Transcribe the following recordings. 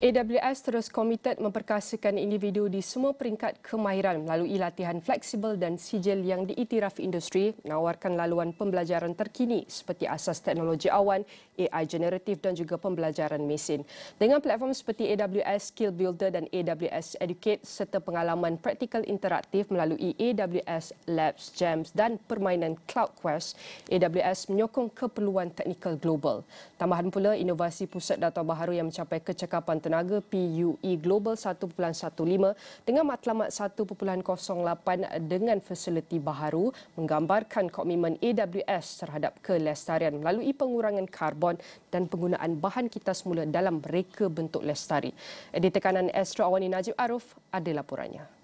AWS terus komited memperkasakan individu di semua peringkat kemahiran melalui latihan fleksibel dan sijil yang diiktiraf industri menawarkan laluan pembelajaran terkini seperti asas teknologi awan, AI generatif dan juga pembelajaran mesin. Dengan platform seperti AWS Skill Builder dan AWS Educate serta pengalaman praktikal interaktif melalui AWS Labs, Gems dan permainan Cloud Quest, AWS menyokong keperluan teknikal global. Tambahan pula inovasi pusat data baharu yang mencapai kecakapan tenaga PUE Global 1.15 dengan matlamat 1.08 dengan fasiliti baharu menggambarkan komitmen AWS terhadap kelestarian melalui pengurangan karbon dan penggunaan bahan kita semula dalam reka bentuk lestari. Di tekanan Astro Awani Najib Arif ada laporannya.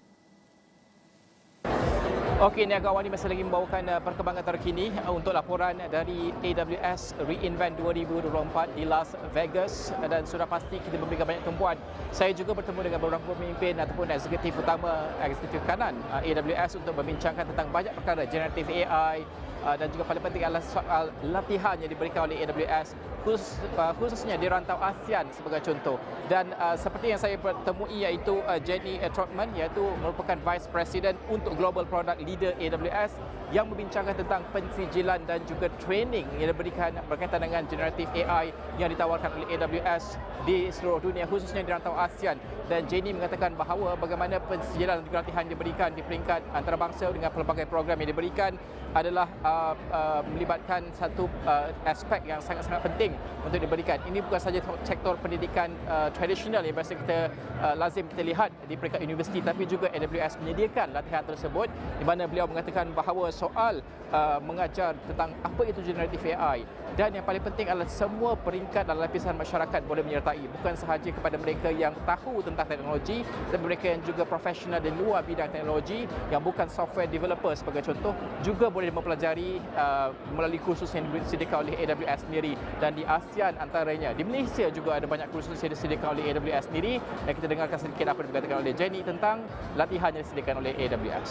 Okey, Niaga Awani masih lagi membawakan uh, perkembangan terkini uh, untuk laporan dari AWS reInvent 2024 di Las Vegas dan sudah pasti kita memberikan banyak tumpuan. Saya juga bertemu dengan beberapa pemimpin ataupun eksekutif utama, eksekutif kanan uh, AWS untuk membincangkan tentang banyak perkara generative AI, Uh, dan juga paling penting adalah soal latihan yang diberikan oleh AWS khusus, uh, khususnya di rantau ASEAN sebagai contoh. Dan uh, seperti yang saya bertemui iaitu Jenny Trotman iaitu merupakan Vice President untuk Global Product Leader AWS yang membincangkan tentang pensijilan dan juga training yang diberikan berkaitan dengan generative AI yang ditawarkan oleh AWS di seluruh dunia khususnya di rantau ASEAN. Dan Jenny mengatakan bahawa bagaimana pensijilan dan latihan diberikan di peringkat antarabangsa dengan pelbagai program yang diberikan adalah uh, uh, melibatkan satu uh, aspek yang sangat-sangat penting untuk diberikan. Ini bukan saja sektor pendidikan uh, tradisional yang biasa kita uh, lazim kita lihat di peringkat universiti tapi juga AWS menyediakan latihan tersebut di mana beliau mengatakan bahawa soal uh, mengajar tentang apa itu generative AI dan yang paling penting adalah semua peringkat dan lapisan masyarakat boleh menyertai bukan sahaja kepada mereka yang tahu tentang teknologi tetapi mereka yang juga profesional di luar bidang teknologi yang bukan software developer sebagai contoh juga boleh mempelajari uh, melalui kursus yang disediakan oleh AWS sendiri. Dan di ASEAN antaranya di Malaysia juga ada banyak kursus yang disediakan oleh AWS sendiri. Dan kita dengarkan sedikit apa yang dikatakan oleh Jenni tentang latihan yang disediakan oleh AWS.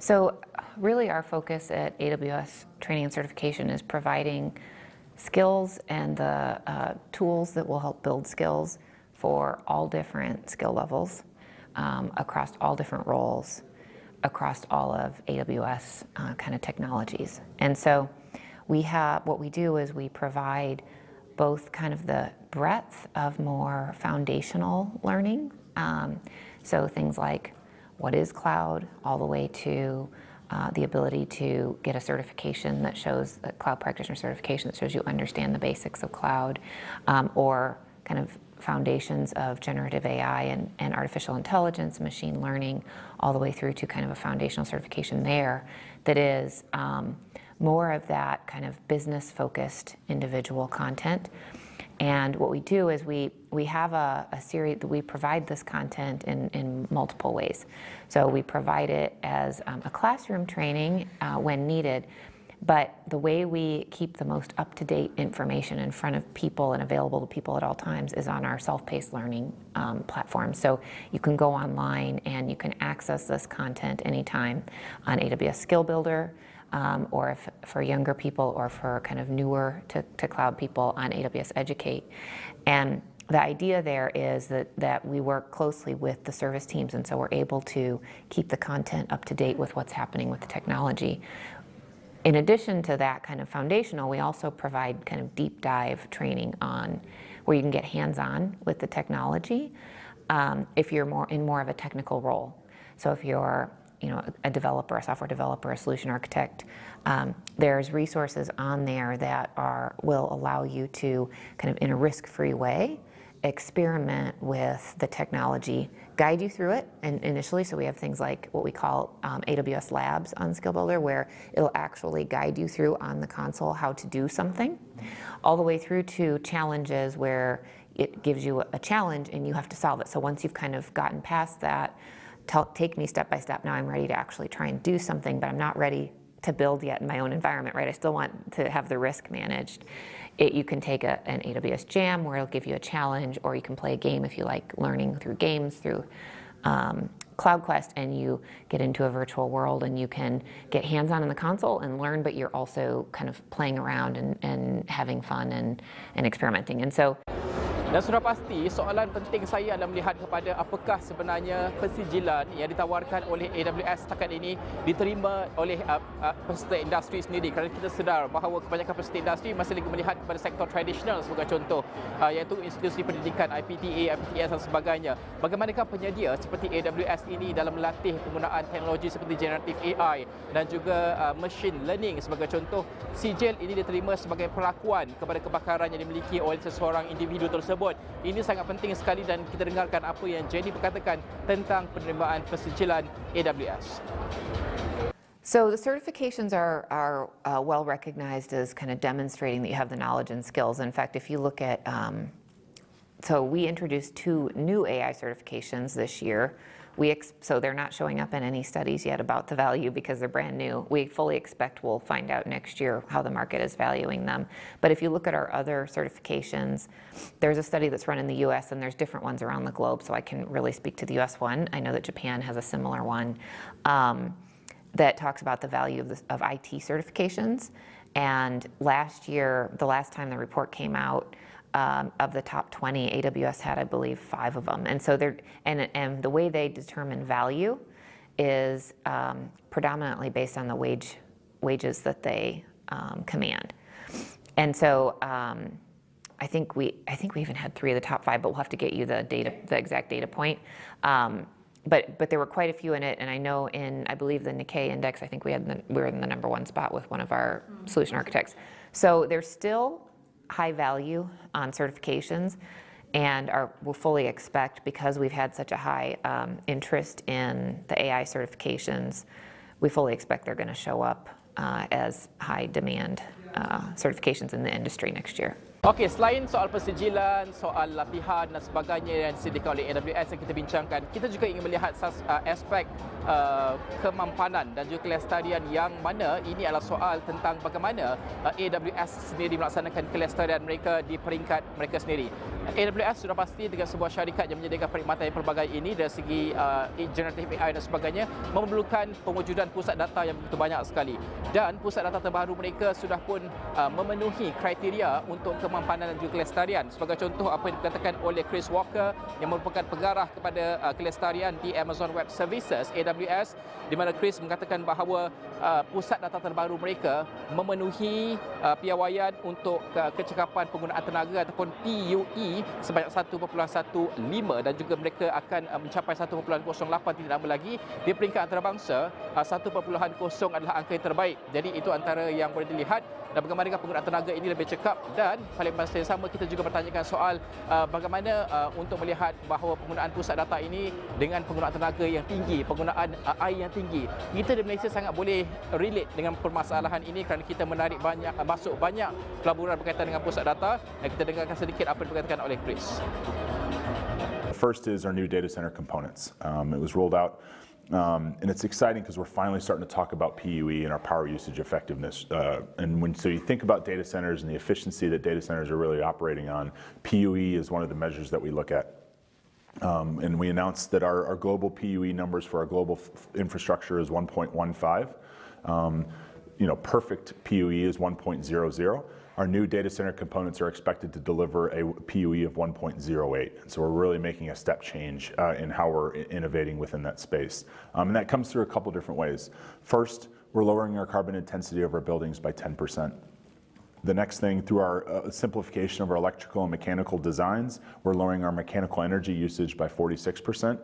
So really our focus at AWS Training and Certification is providing skills and the uh, tools that will help build skills for all different skill levels um, across all different roles across all of AWS uh, kind of technologies. And so we have, what we do is we provide both kind of the breadth of more foundational learning. Um, so things like what is cloud, all the way to uh, the ability to get a certification that shows a cloud practitioner certification that shows you understand the basics of cloud, um, or kind of foundations of generative AI and, and artificial intelligence, machine learning, all the way through to kind of a foundational certification there that is um, more of that kind of business focused individual content. And what we do is we, we have a, a series, that we provide this content in, in multiple ways. So we provide it as um, a classroom training uh, when needed, but the way we keep the most up-to-date information in front of people and available to people at all times is on our self-paced learning um, platform. So you can go online and you can access this content anytime on AWS Skill Builder, um, or if for younger people or for kind of newer to, to cloud people on AWS Educate. And the idea there is that, that we work closely with the service teams and so we're able to keep the content up to date with what's happening with the technology. In addition to that kind of foundational, we also provide kind of deep dive training on where you can get hands-on with the technology um, if you're more in more of a technical role. So if you're you know, a developer, a software developer, a solution architect, um, there's resources on there that are will allow you to kind of in a risk-free way experiment with the technology, guide you through it and initially. So we have things like what we call um, AWS Labs on Skill Builder, where it'll actually guide you through on the console how to do something, all the way through to challenges where it gives you a challenge and you have to solve it. So once you've kind of gotten past that, tell, take me step by step. Now I'm ready to actually try and do something, but I'm not ready to build yet in my own environment, right? I still want to have the risk managed. It, you can take a, an AWS Jam where it'll give you a challenge, or you can play a game if you like learning through games, through um, CloudQuest, and you get into a virtual world and you can get hands-on in the console and learn, but you're also kind of playing around and, and having fun and, and experimenting. And so Dan sudah pasti soalan penting saya adalah melihat kepada apakah sebenarnya persijilan yang ditawarkan oleh AWS setakat ini diterima oleh uh, uh, peserta industri sendiri kerana kita sedar bahawa kebanyakan peserta industri masih lagi melihat kepada sektor tradisional sebagai contoh uh, iaitu institusi pendidikan IPTA, IPTS dan sebagainya. Bagaimanakah penyedia seperti AWS ini dalam melatih penggunaan teknologi seperti generative AI dan juga uh, machine learning sebagai contoh sijil ini diterima sebagai perlakuan kepada kebakaran yang dimiliki oleh seseorang individu tersebut. Ini sangat penting sekali dan kita dengarkan apa yang Jenni berkatakan tentang penerimaan persijilan AWS. So the certifications are, are uh, well recognized as kind of demonstrating that you have the knowledge and skills. In fact, if you look at, um, so we introduced two new AI certifications this year. We so they're not showing up in any studies yet about the value because they're brand new. We fully expect we'll find out next year how the market is valuing them. But if you look at our other certifications, there's a study that's run in the US and there's different ones around the globe, so I can really speak to the US one. I know that Japan has a similar one. Um, that talks about the value of, the, of IT certifications. And last year, the last time the report came out, um, of the top 20, AWS had, I believe, five of them. And so they're, and, and the way they determine value is um, predominantly based on the wage, wages that they um, command. And so um, I think we, I think we even had three of the top five, but we'll have to get you the data, the exact data point. Um, but but there were quite a few in it, and I know in I believe the Nikkei index, I think we had the, we were in the number one spot with one of our mm-hmm. solution architects. So there's still high value on certifications and are, will fully expect because we've had such a high um, interest in the AI certifications, we fully expect they're going to show up uh, as high demand uh, certifications in the industry next year. Okey, selain soal persijilan, soal latihan dan sebagainya yang disediakan oleh AWS yang kita bincangkan, kita juga ingin melihat uh, aspek uh, kemampanan dan juga kelestarian yang mana ini adalah soal tentang bagaimana uh, AWS sendiri melaksanakan kelestarian mereka di peringkat mereka sendiri. AWS sudah pasti dengan sebuah syarikat yang menyediakan perkhidmatan yang pelbagai ini dari segi uh, generative AI dan sebagainya memerlukan pewujudan pusat data yang begitu banyak sekali. Dan pusat data terbaru mereka sudah pun uh, memenuhi kriteria untuk kemampanan dan juga kelestarian. Sebagai contoh apa yang dikatakan oleh Chris Walker yang merupakan pengarah kepada uh, kelestarian di Amazon Web Services AWS di mana Chris mengatakan bahawa uh, pusat data terbaru mereka memenuhi uh, piawaian untuk uh, kecekapan penggunaan tenaga ataupun PUE sebanyak 1.15 dan juga mereka akan uh, mencapai 1.08 tidak lama lagi di peringkat antarabangsa uh, 1.0 adalah angka yang terbaik. Jadi itu antara yang boleh dilihat dan bagaimana penggunaan tenaga ini lebih cekap dan paling masa yang sama kita juga bertanyakan soal uh, bagaimana uh, untuk melihat bahawa penggunaan pusat data ini dengan penggunaan tenaga yang tinggi, penggunaan uh, air yang tinggi. Kita di Malaysia sangat boleh relate dengan permasalahan ini kerana kita menarik banyak uh, masuk banyak pelaburan berkaitan dengan pusat data dan kita dengarkan sedikit apa yang dikatakan oleh Chris. First is our new data center components. Um, it was rolled out Um, and it's exciting because we're finally starting to talk about PUE and our power usage effectiveness. Uh, and when so you think about data centers and the efficiency that data centers are really operating on, PUE is one of the measures that we look at. Um, and we announced that our, our, global PUE numbers for our global infrastructure is 1.15. Um, you know, perfect PUE is 1.00. Our new data center components are expected to deliver a PUE of 1.08. So we're really making a step change uh, in how we're innovating within that space. Um, and that comes through a couple different ways. First, we're lowering our carbon intensity of our buildings by 10%. The next thing, through our uh, simplification of our electrical and mechanical designs, we're lowering our mechanical energy usage by 46%.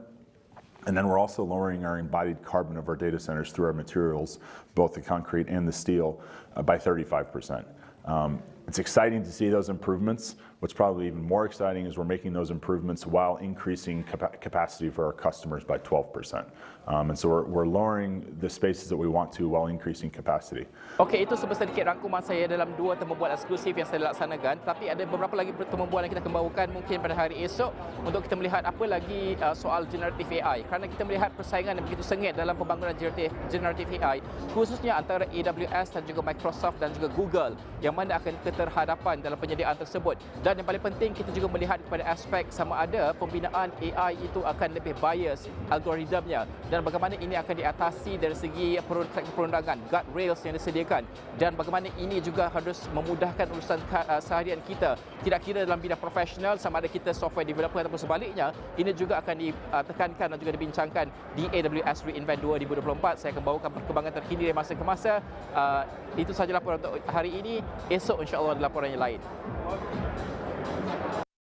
And then we're also lowering our embodied carbon of our data centers through our materials, both the concrete and the steel, uh, by 35%. Um, it's exciting to see those improvements. What's probably even more exciting is we're making those improvements while increasing capa capacity for our customers by 12%. Um, and so we're, we're lowering the spaces that we want to while increasing capacity. Okey, itu sedikit rangkuman saya dalam dua temu bual eksklusif yang saya laksanakan. Tapi ada beberapa lagi temu bual yang kita akan bawakan mungkin pada hari esok untuk kita melihat apa lagi uh, soal generative AI. Kerana kita melihat persaingan yang begitu sengit dalam pembangunan generative, generative AI, khususnya antara AWS dan juga Microsoft dan juga Google yang mana akan keterhadapan dalam penyediaan tersebut. Dan yang paling penting kita juga melihat kepada aspek sama ada pembinaan AI itu akan lebih bias algoritmnya. Dan bagaimana ini akan diatasi dari segi perundangan guardrails yang disediakan. Dan bagaimana ini juga harus memudahkan urusan uh, seharian kita. Tidak kira dalam bidang profesional sama ada kita software developer ataupun sebaliknya ini juga akan ditekankan dan juga dibincangkan di AWS reInvent 2024 saya akan bawakan perkembangan terkini dari masa ke masa. Uh, itu sahaja laporan untuk hari ini. Esok insyaAllah ada laporan yang lain Thank you.